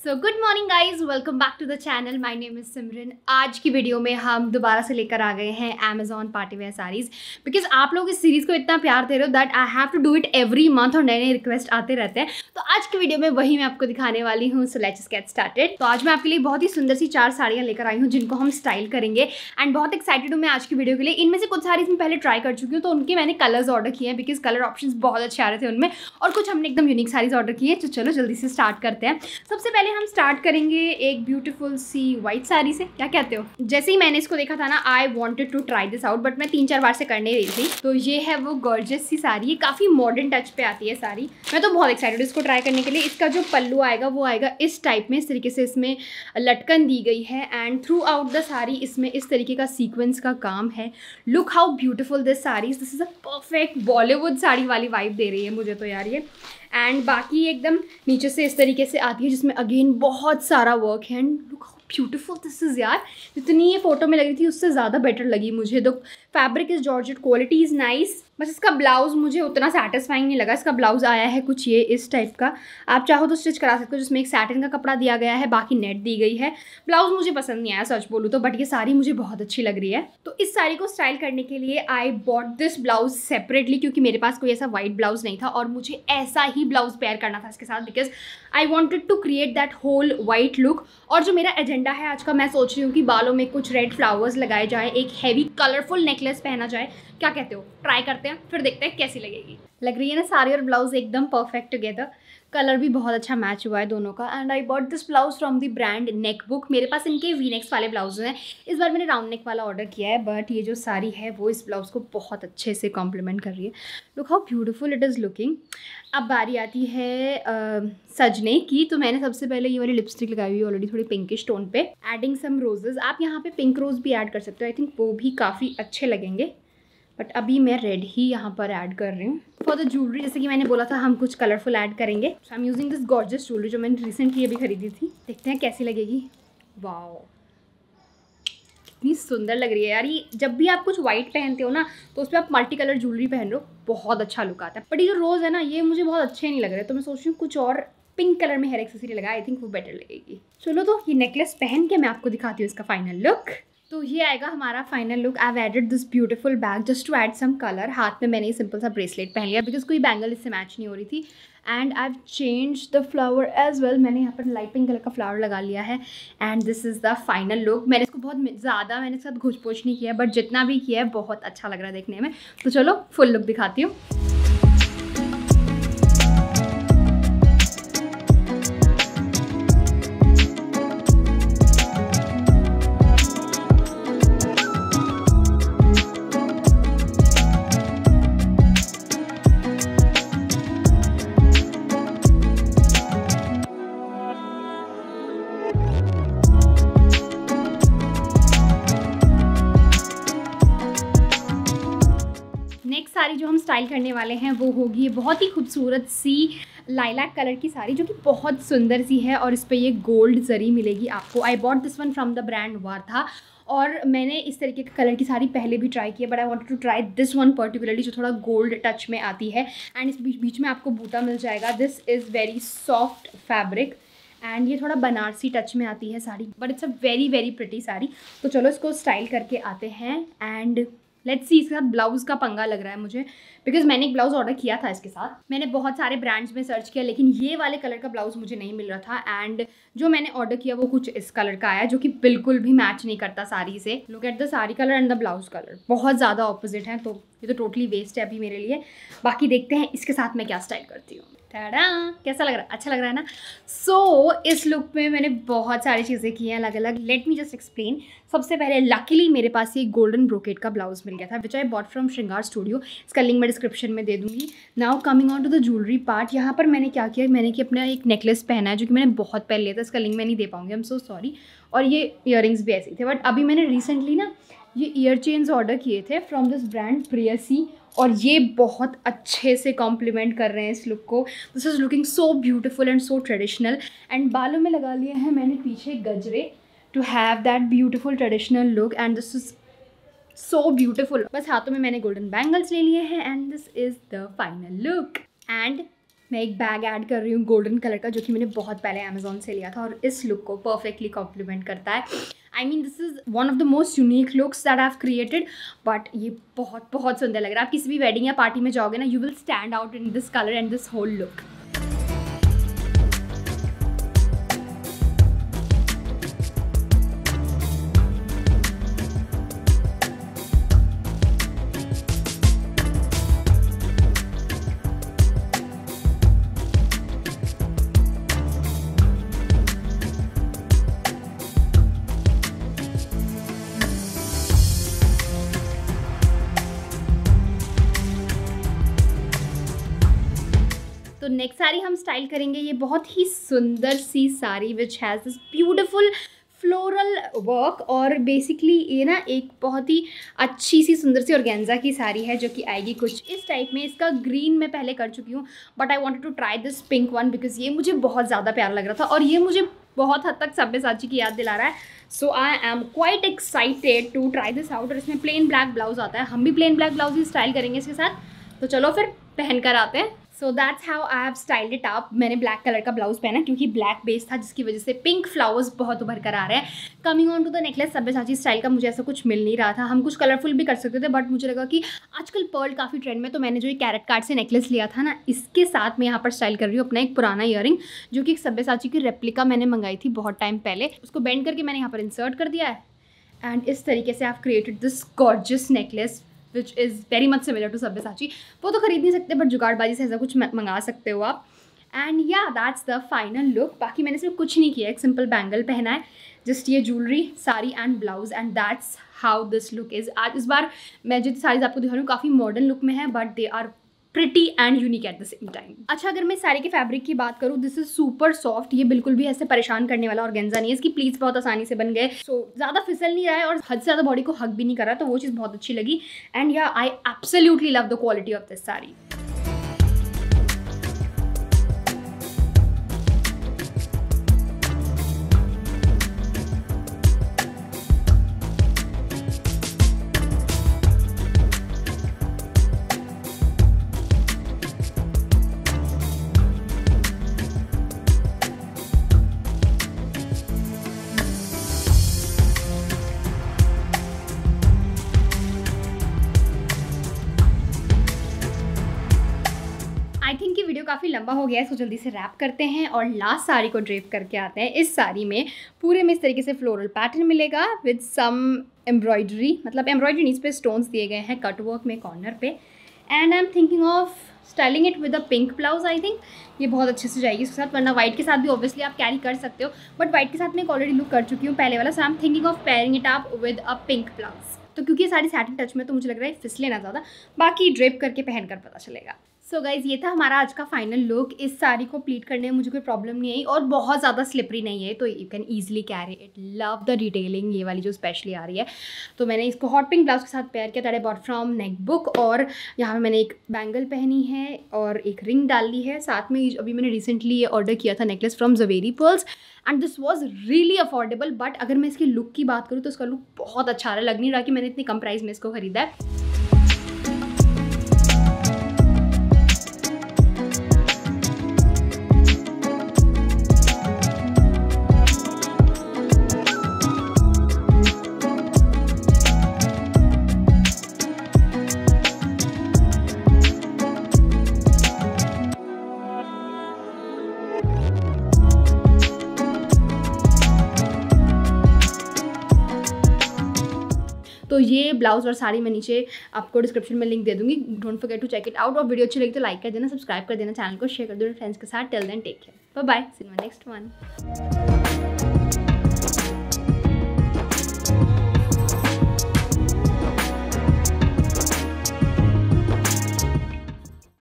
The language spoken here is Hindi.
So good morning guys welcome back to the channel my name is Simran आज की वीडियो में हम दोबारा से लेकर आ गए हैं Amazon party wear saris. Because आप लोग इस सीरीज़ को इतना प्यार दे रहे हो that I have to do it every month और नए नए रिक्वेस्ट आते रहते हैं। तो आज की वीडियो में वही मैं आपको दिखाने वाली हूँ। सो लेट्स गेट स्टार्टेड तो आज मैं आपके लिए बहुत ही सुंदर सी चार साड़ियाँ लेकर आई हूँ, जिनको हम स्टाइल करेंगे। एंड बहुत एक्साइटेड हूँ मैं आज की वीडियो के लिए। इनमें से कुछ साड़ी मैं पहले ट्राई कर चुकी हूँ तो उनके मैंने कलर्स ऑर्डर किए हैं बिकॉज़ कलर ऑप्शन बहुत अच्छे आ रहे थे उनमें। और कुछ हमने एकदम यूनिक साड़ीज ऑर्डर किए तो चलो जल्दी से स्टार्ट करते हैं। सबसे पहले हम स्टार्ट करेंगे एक ब्यूटीफुल सी वाइट साड़ी से। क्या कहते हो? जैसे ही मैंने इसको देखा था ना I wanted to try this out but मैं तीन चार बार से करने रही थी। तो ये है वो गॉर्जियस सी साड़ी। ये काफ़ी मॉडर्न टच पे आती है साड़ी। मैं तो बहुत एक्साइटेड इसको ट्राई करने के लिए। इसका जो पल्लू आएगा, वो आएगा इस टाइप में, इस तरीके से इसमें लटकन दी गई है। And throughout the sari इसमें इस तरीके का सीक्वेंस का काम है। Look how beautiful this sari this is a perfect Bollywood sari वाली वाइब दे रही है मुझे तो यार ये। एंड बाकी एकदम नीचे से इस तरीके से आती है, जिसमें अगेन बहुत सारा वर्क है। And look how beautiful this is यार। जितनी ये फ़ोटो में लगी थी, उससे ज़्यादा बेटर लगी मुझे। तो fabric is georgette quality is nice बस इसका ब्लाउज़ मुझे उतना सेटिस्फाइंग नहीं लगा। इसका ब्लाउज़ आया है कुछ ये, इस टाइप का। आप चाहो तो स्टिच करा सकते हो, जिसमें एक सैटिन का कपड़ा दिया गया है, बाकी नेट दी गई है। ब्लाउज़ मुझे पसंद नहीं आया, सच बोलूँ तो बट ये साड़ी मुझे बहुत अच्छी लग रही है। तो इस साड़ी को स्टाइल करने के लिए I bought this blouse separately क्योंकि मेरे पास कोई ऐसा वाइट ब्लाउज नहीं था और मुझे ऐसा ही ब्लाउज पेयर करना था इसके साथ because I wanted to create that whole white look और जो मेरा एजेंडा है आज का, मैं सोच रही हूँ कि बालों में कुछ रेड फ्लावर्स लगाए जाए, एक हैवी कलरफुल नेकलेस पहना जाए। क्या कहते हो? ट्राई करते हैं। फिर देखते हैं कैसी लगेगी। लग रही है ना साड़ी और ब्लाउज एकदम परफेक्ट टुगेदर कलर भी बहुत अच्छा मैच हुआ है दोनों का। And I bought this blouse from the brand Neck Book मेरे पास इनके वी नेक्स वाले ब्लाउज हैं। इस बार मैंने राउंड नेक वाला ऑर्डर किया है बट ये जो साड़ी है वो इस ब्लाउज को बहुत अच्छे से कॉम्प्लीमेंट कर रही है। Look how beautiful it is looking अब बारी आती है आ, सजने की। तो मैंने सबसे पहले ये वाली लिपस्टिक लगाई हुई है ऑलरेडी थोड़ी पिंकिश टोन पे। एडिंग सम रोजेज आप यहाँ पे पिंक रोज भी ऐड कर सकते हो। आई थिंक वो भी काफ़ी अच्छे लगेंगे। बट अभी मैं रेड ही यहाँ पर ऐड कर रही हूँ। फॉर द ज्वेलरी जैसे कि मैंने बोला था, हम कुछ कलरफुल ऐड करेंगे। So I am using this gorgeous jewellery जो मैंने रिसेंटली अभी खरीदी थी। देखते हैं कैसी लगेगी। वाओ कितनी सुंदर लग रही है यार। ये जब भी आप कुछ व्हाइट पहनते हो ना तो उस पर आप मल्टी कलर ज्वेलरी पहन रहे हो, बहुत अच्छा लुक आता है। बट ये जो रोज़ है ना, ये मुझे बहुत अच्छे नहीं लग रहे। तो मैं सोच रही हूँ कुछ और पिंक कलर में हेयर एक्सेसरी लगा आई थिंक वो बेटर लगेगी। चलो तो ये नेकलेस पहन के मैं आपको दिखाती हूँ इसका फाइनल लुक तो ये आएगा हमारा final look I added this beautiful bag just to add some colour हाथ में मैंने सिंपल सा ब्रेसलेट पहन लिया बिकॉज़ कोई बैंगल इससे मैच नहीं हो रही थी. And I change the flower as well मैंने यहाँ पर लाइट पिंक कलर का फ्लावर लगा लिया है. And this is the final look मैंने इसको बहुत ज़्यादा मैंने साथ घुच नहीं किया बट जितना भी किया है, बहुत अच्छा लग रहा है देखने में. तो चलो फुल लुक दिखाती हूँ. साड़ी जो हम स्टाइल करने वाले हैं वो होगी बहुत ही खूबसूरत सी लाइलैक कलर की साड़ी जो कि बहुत सुंदर सी है और इस पर ये गोल्ड जरी मिलेगी आपको। I bought this one from the brand वार था और मैंने इस तरीके के कलर की साड़ी पहले भी ट्राई की है but I want to try this one particularly जो थोड़ा गोल्ड टच में आती है। एंड इस बीच बीच में आपको बूटा मिल जाएगा। This is very soft fabric and ये थोड़ा बनारसी टच में आती है sari but it's a very very pretty sari. तो चलो इसको स्टाइल करके आते हैं एंड लेट्स सी इसके साथ ब्लाउज़ का पंगा लग रहा है मुझे। बिकॉज़ मैंने एक ब्लाउज़ ऑर्डर किया था इसके साथ। मैंने बहुत सारे ब्रांड्स में सर्च किया, लेकिन ये वाले कलर का ब्लाउज़ मुझे नहीं मिल रहा था। एंड जो मैंने ऑर्डर किया, वो कुछ इस कलर का आया, जो कि बिल्कुल भी मैच नहीं करता साड़ी से। Look at the sari colour and the blouse colour बहुत ज़्यादा ऑपोजिट है तो ये तो टोटली वेस्ट है अभी मेरे लिए। बाकी देखते हैं इसके साथ मैं क्या स्टाइल करती हूँ। टाडा कैसा लग रहा है? अच्छा लग रहा है ना? सो so, इस लुक में मैंने बहुत सारी चीज़ें की हैं अलग अलग लेट मी जस्ट एक्सप्लेन सबसे पहले लकीली मेरे पास ये गोल्डन ब्रोकेट का ब्लाउज मिल गया था which I bought from Shringar studio इसका लिंक मैं डिस्क्रिप्शन में दे दूँगी. Now coming on to the jewellery part यहाँ पर मैंने क्या किया मैंने कि अपना एक नेकलेस पहना है जो कि मैंने बहुत पहन लिया था इसका लिंक मैं नहीं दे पाऊँगी आई एम सो सॉरी और ये इयर भी ऐसे थे बट अभी मैंने रिसेंटली ना ये ईयर चेन्स ऑर्डर किए थे फ्रॉम दिस ब्रांड प्रियसी और ये बहुत अच्छे से कॉम्प्लीमेंट कर रहे हैं इस लुक को। This is looking so beautiful and so traditional and बालों में लगा लिए हैं मैंने पीछे गजरे to have that beautiful traditional look and this is so beautiful बस हाथों में मैंने गोल्डन बैंगल्स ले लिए हैं and this is the final look and मैं एक बैग ऐड कर रही हूँ गोल्डन कलर का जो कि मैंने बहुत पहले अमेजोन से लिया था और इस लुक को परफेक्टली कॉम्प्लीमेंट करता है। I mean this is one of the most unique looks that have created but ये बहुत बहुत सुंदर लग रहा है। आप किसी भी वेडिंग या पार्टी में जाओगे ना you will stand out in this colour and this whole look तो नेक्स्ट साड़ी हम स्टाइल करेंगे, ये बहुत ही सुंदर सी sari which has this beautiful floral work और बेसिकली ये ना एक बहुत ही अच्छी सी सुंदर सी ऑर्गेन्जा की साड़ी है जो कि आएगी कुछ। इस टाइप में इसका ग्रीन मैं पहले कर चुकी हूँ but I want to try this pink one because ये मुझे बहुत ज़्यादा प्यारा लग रहा था और ये मुझे बहुत हद तक सब्य साची की याद दिला रहा है। So I am quite excited to try this out और इसमें प्लेन ब्लैक ब्लाउज आता है। हम भी प्लेन ब्लैक ब्लाउज ही स्टाइल करेंगे इसके साथ। तो चलो फिर पहन कर आते हैं। So that's how I have styled it up मैंने ब्लैक कलर का ब्लाउज पहना क्योंकि ब्लैक बेस था, जिसकी वजह से पिंक फ्लावर्स बहुत उभर कर आ रहे हैं। Coming on to the necklace Sabyasachi style का मुझे ऐसा कुछ मिल नहीं रहा था। हम कुछ कलरफुल भी कर सकते थे बट मुझे लगा कि आजकल पर्ल काफ़ी ट्रेंड में तो मैंने जो ये कैरेट कार्ड से नेकलेस लिया था ना, इसके साथ मैं यहाँ पर स्टाइल कर रही हूँ अपना एक पुराना ईयरिंग जो कि एक सब्यसाची की रेप्लिका मैंने मंगाई थी बहुत टाइम पहले। उसको बेंड करके मैंने यहाँ पर इंसर्ट कर दिया है। एंड इस तरीके से आप created this gorgeous necklace which is very much similar to Sabyasachi वो तो खरीद नहीं सकते बट जुगाड़बाजी से ऐसा कुछ मंगा सकते हो आप। एंड या दैट्स द फाइनल लुक बाकी मैंने इसमें कुछ नहीं किया, एक सिंपल बैंगल पहना है जस्ट ये jewellery sari and blouse and that's how this look is आज इस बार मैं जितनी साड़ीज आपको दिखा रही हूँ, काफ़ी मॉडर्न लुक में है but they are pretty and unique at the same time अच्छा अगर मैं साड़ी के फैब्रिक की बात करूँ दिस इज़ सुपर सॉफ्ट ये बिल्कुल भी ऐसे परेशान करने वाला और गेंजा नहीं है। इसकी प्लीज़ बहुत आसानी से बन गए। सो so, ज़्यादा फिसल नहीं रहा है और हद से ज़्यादा बॉडी को हक भी नहीं कर तो वो चीज़ बहुत अच्छी लगी। And yeah I absolutely love the quality of this sari. Video काफ़ी लंबा हो गया है, इसको जल्दी से रैप करते हैं और लास्ट साड़ी को ड्रेप करके आते हैं। इस साड़ी में पूरे में इस तरीके से फ्लोरल पैटर्न मिलेगा विद सम एम्ब्रॉयडरी मतलब एम्ब्रॉयडरी नीच पे स्टोन्स दिए गए हैं कट वर्क में कॉर्नर पे। And I am thinking of styling it with a pink blouse I think ये बहुत अच्छे से जाएगी इसके साथ, वरना वाइट के साथ भी ऑब्वियसली आप कैरी कर सकते हो। बट वाइट के साथ मैं ऑलरेडी लुक कर चुकी हूँ, पहले वाला। So I am thinking of pairing it आप विद अ पिंक ब्लाउज तो क्योंकि ये साड़ी सैटिन टच में तो मुझे लग रहा है फिसले ना ज़्यादा। बाकी ड्रेप करके पहन कर पता चलेगा। सो so गाइज़ ये था हमारा आज का फाइनल लुक इस साड़ी को प्लीट करने में मुझे कोई प्रॉब्लम नहीं आई और बहुत ज़्यादा स्लिपरी नहीं है तो you can easily carry it love the detailing ये वाली जो स्पेशली आ रही है. तो मैंने इसको हॉट पिंक ब्लाउज के साथ पेयर किया that bought from neck book और यहाँ पर मैंने एक बैंगल पहनी है और एक रिंग डाल ली है. साथ में अभी मैंने रिसेंटली ये ऑर्डर किया था necklace from Zaveri pearls and this was really affordable but अगर मैं इसके लुक की बात करूँ तो इसका लुक बहुत अच्छा रहा. लग नहीं रहा कि मैंने इतनी कम प्राइस में इसको खरीदा है. ब्लाउज और साड़ी मैं नीचे आपको डिस्क्रिप्शन में लिंक दे दूँगी। Don't forget to check it out और वीडियो अच्छी लगी तो लाइक कर देना सब्सक्राइब कर देना चैनल को शेयर कर देना फ्रेंड्स के साथ। Tell then take care bye bye cinema next one